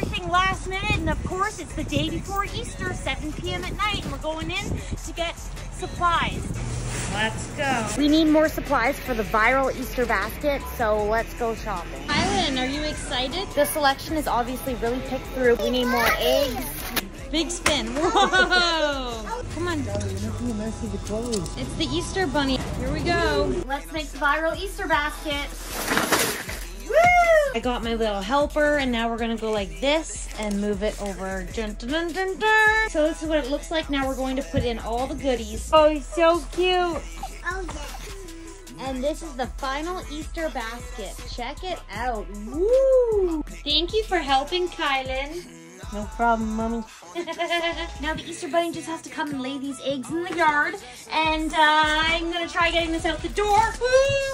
everything last minute, and of course, it's the day before Easter, 7 p.m. at night, and we're going in to get supplies. Let's go. We need more supplies for the viral Easter basket, so let's go shopping. Kylan, are you excited? The selection is obviously really picked through. We need more eggs. Big spin. Whoa! Come on. It's the Easter bunny. Here we go. Let's make the viral Easter basket. Woo! I got my little helper and now we're gonna go like this and move it over. Dun, dun, dun, dun, dun. So this is what it looks like. Now we're going to put in all the goodies. Oh, he's so cute. Oh, yeah. And this is the final Easter basket. Check it out. Woo! Thank you for helping, Kylan. No problem, mommy. now the Easter Bunny just has to come and lay these eggs in the yard. And uh, I'm going to try getting this out the door. Woo!